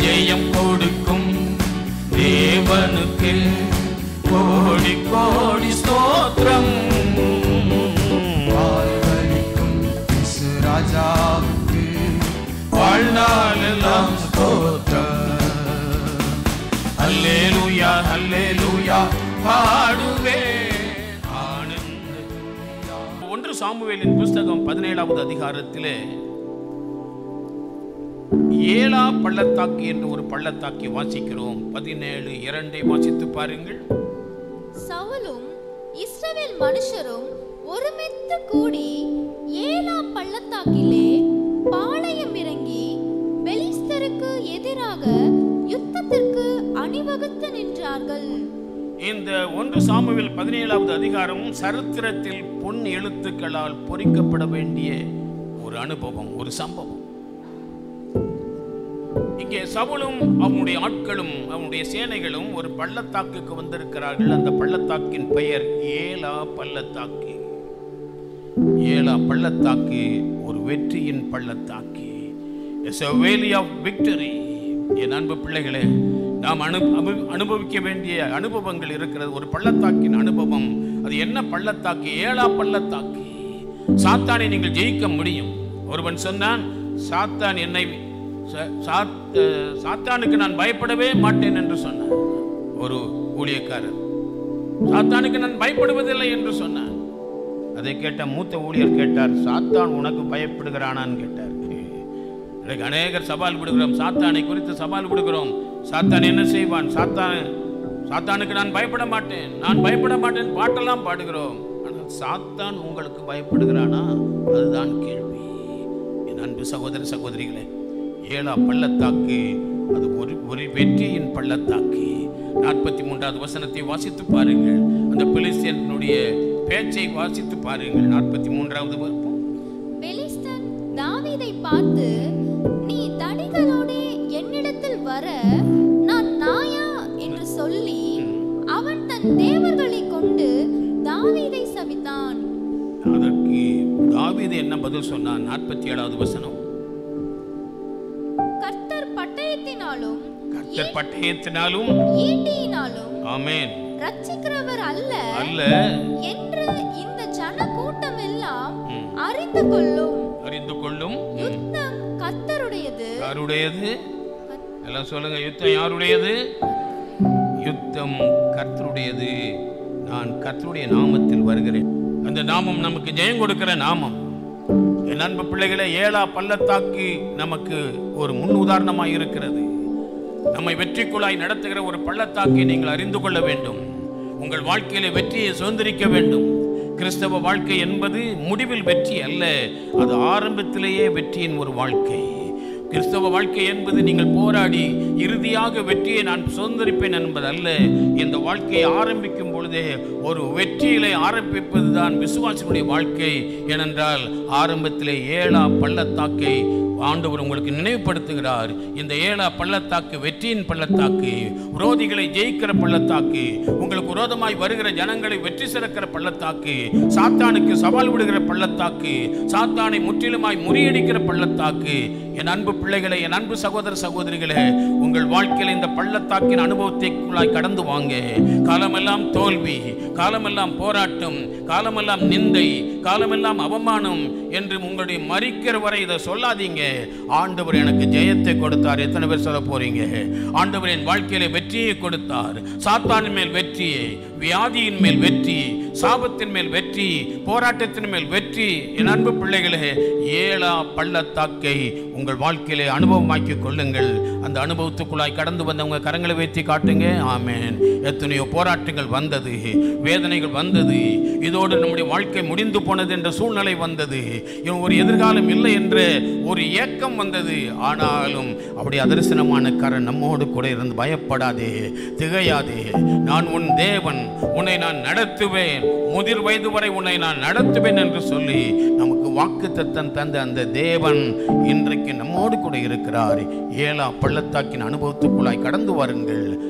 ஜெயம் கொடுக்கும் தேவனுக்கு கோடி கோடி ஸ்தோத்திரம். வாழ்வழிக்கும் ராஜாவுக்கு வாழ்நாளெல்லாம் ஸ்தோத்திரம். அல்லேலூயா அல்லேலூயா பாடுவேன் ஆனந்த ஒன்று சாமுவேலின் புஸ்தகம் பதினேழாவது அதிகாரத்திலே ஏலா பள்ளத்தாக்கு என்று ஒரு பள்ளத்தாக்கை வாசிக்கிறோம். பதினேழு இரண்டை வாசித்து பாருங்கள். சவுலும் இஸ்ரவேல் மனுஷரும் ஒருமித்து கூடி ஏலா பள்ளத்தாக்கிலே பாளையம் இறங்கி பெலிஸ்தருக்கு எதிராக யுத்தத்திற்கு அணிவகுத்து நின்றார்கள். இந்த ஒன்று சாமுவேல் பதினேழாவது அதிகாரம் சரித்திரத்தில் பொன் எழுத்துக்களால் பொறிக்கப்பட வேண்டிய ஒரு அனுபவம் ஒரு சம்பவம். இங்கே சவுலும் அவனுடைய ஆட்களும் அவனுடைய சேனைகளும் ஒரு பள்ளத்தாக்குக்கு வந்திருக்கிறார்கள். அந்த பள்ளத்தாக்கின் பெயர் ஏலா பள்ளத்தாக்கு. ஏலா பள்ளத்தாக்கு ஒரு வெற்றியின் பள்ளத்தாக்கு. இட்ஸ் எ வேலி ஆஃப் விக்டரி என் அன்பு பிள்ளைகளே நாம் அனு அனுபவிக்க வேண்டிய அனுபவங்கள் இருக்கிறது. ஒரு பள்ளத்தாக்கின் அனுபவம் அது என்ன பள்ளத்தாக்கு? ஏழா பள்ளத்தாக்கு. சாத்தானை நீங்கள் ஜெயிக்க முடியும். ஒருவன் சொன்னான் சாத்தான் என்னை சாத்தானுக்கு நான் பயப்படவே மாட்டேன் என்று சொன்னான் ஒரு ஊழியக்காரர். சாத்தானுக்கு நான் பயப்படுவதில்லை என்று சொன்னான் அதை கேட்ட மூத்த ஊழியர் கேட்டார் சாத்தான் உனக்கு பயப்படுகிறானான்னு கேட்டார். இன்றைக்கு அநேகர் சவால் விடுகிறோம். சாத்தானை குறித்து சவால் விடுகிறோம். சாத்தான் என்ன செய்வான்? சாத்தான் சாத்தானுக்கு நான் பயப்பட மாட்டேன். நான் பயப்பட மாட்டேன். பாட்டெல்லாம் பாடுகிறோம். ஆனால் சாத்தான் உங்களுக்கு பயப்படுகிறானா? அதுதான் கேள்வி. என் அன்பு சகோதர சகோதரிகளே ஏழா பள்ளத்தாக்கு. அது ஒரு ஒரு வெற்றியின் பள்ளத்தாக்கு. நாற்பத்தி மூன்றாவது வசனத்தை வாசித்து பாருங்கள். அந்த பிலிஸ்தியனுடைய பேச்சை வாசித்து பாருங்கள். நாற்பத்தி மூன்றாவது வசனம். பெலிஸ்தன் தாவீதை பார்த்து நீ தடிகளோடே என்னிடத்தில் வர நான் நாயா? என்று சொல்லி அவன் தன் தேவர்களை கொண்டு தாவீதை சபித்தான். அதற்கு தாவீது என்ன பதில் சொன்னான்? நாற்பத்தி ஏழாவது வசனம். கர்த்தர் பட்டயத்தினாலும் ஈட்டியினாலும் ஆமென். ரட்சிக்கிறவர் அல்ல. அல்ல. என்று இந்த ஜன கூட்டம் எல்லாம். அறிந்து கொள்ளும் அறிந்து கொள்ளும் யுத்தம் கர்த்தருடையது யாருடையது? எல்லாம் சொல்லுங்க யுத்தம் யாருடையது? யுத்தம் கர்த்தருடையது. நான் கர்த்தருடைய நாமத்தில் வருகிறேன். அந்த நாமம் நமக்கு ஜெயம் கொடுக்கிற நாமம். என் அன்பு பிள்ளைகளே ஏழா பள்ளத்தாக்கு நமக்கு ஒரு முன் உதாரணமாய் இருக்கிறது. நம்மை வெற்றிக்குழாய் நடத்துகிற ஒரு பள்ளத்தாக்கை நீங்கள் அறிந்து கொள்ள வேண்டும். உங்கள் வாழ்க்கையில வெற்றியை சுதந்திரிக்க வேண்டும். கிறிஸ்தவ வாழ்க்கை என்பது முடிவில் வெற்றி அல்ல அது ஆரம்பத்திலேயே வெற்றியின் ஒரு வாழ்க்கை. கிறிஸ்தவ வாழ்க்கை என்பது நீங்கள் போராடி இறுதியாக வெற்றியை நான் சுதந்திரிப்பேன் என்பது அல்ல. இந்த வாழ்க்கையை ஆரம்பிக்கும் பொழுதே ஒரு வெற்றியிலே ஆரம்பிப்பது தான் விசுவாசினுடைய வாழ்க்கை. ஏனென்றால் ஆரம்பத்திலே ஏழா பள்ளத்தாக்கை ஆண்டவர் உங்களுக்கு நினைவுபடுத்துகிறார். இந்த ஏழா பள்ளத்தாக்கு வெற்றியின் பள்ளத்தாக்கு விரோதிகளை ஜெயிக்கிற பள்ளத்தாக்கு உங்களுக்கு விரோதமாய் வருகிற ஜனங்களை வெற்றி சிறக்கிற பள்ளத்தாக்கு சாத்தானுக்கு சவால் விடுகிற பள்ளத்தாக்கு சாத்தானை முற்றிலுமாய் முறியடிக்கிற பள்ளத்தாக்கு என் அன்பு பிள்ளைகளை என் அன்பு சகோதர சகோதரிகளே உங்கள் வாழ்க்கையில் இந்த பள்ளத்தாக்கின் அனுபவத்தைக்குள்ளாய் கடந்து வாங்க. காலமெல்லாம் தோல்வி காலமெல்லாம் போராட்டம் காலமெல்லாம் நிந்தை காலமெல்லாம் அவமானம் என்று உங்களுடைய மறிக்கிற வரை இதை சொல்லாதீங்க. ஆண்டவர் எனக்கு ஜெயத்தை கொடுத்தார். எத்தனை பேர் சொல்ல போறீங்க? ஆண்டவர் என் வாழ்க்கையில வெற்றியை கொடுத்தார். சாத்தானின் மேல் வெற்றியை வியாதியின் மேல் வெற்றி சாபத்தின் மேல் வெற்றி போராட்டத்தின் மேல் வெற்றி என் அன்பு பிள்ளைகளே ஏழா பள்ளத்தாக்கை உங்கள் வாழ்க்கையிலே அனுபவமாக்கி கொள்ளுங்கள். அந்த அனுபவத்துக்குள்ளாய் கடந்து வந்தவங்க கரங்களை வைத்து காட்டுங்க. ஆமேன். எத்தனையோ போராட்டங்கள் வந்தது வேதனைகள் வந்தது. இதோடு நம்முடைய வாழ்க்கை முடிந்து போனது என்ற சூழ்நிலை வந்தது. இவன் ஒரு எதிர்காலம் இல்லை என்ற ஒரு ஏக்கம் வந்தது. ஆனாலும் அப்படி அதரிசனமான கரன் நம்மோடு கூட இருந்து பயப்படாதே திகையாதே. நான் உன் தேவன் உன்னை நான் நடத்துவேன். முதிர் வயது வரை உன்னை நான் நடத்துவேன் என்று சொல்லி நமக்கு வாக்கு தத்தன் தந்த அந்த தேவன் இன்றைக்கு நம்மோடு கூட இருக்கிறார். ஏழா பள்ளத்தாக்கின் அனுபவத்துக்குள்ளாய் கடந்து வாருங்கள்.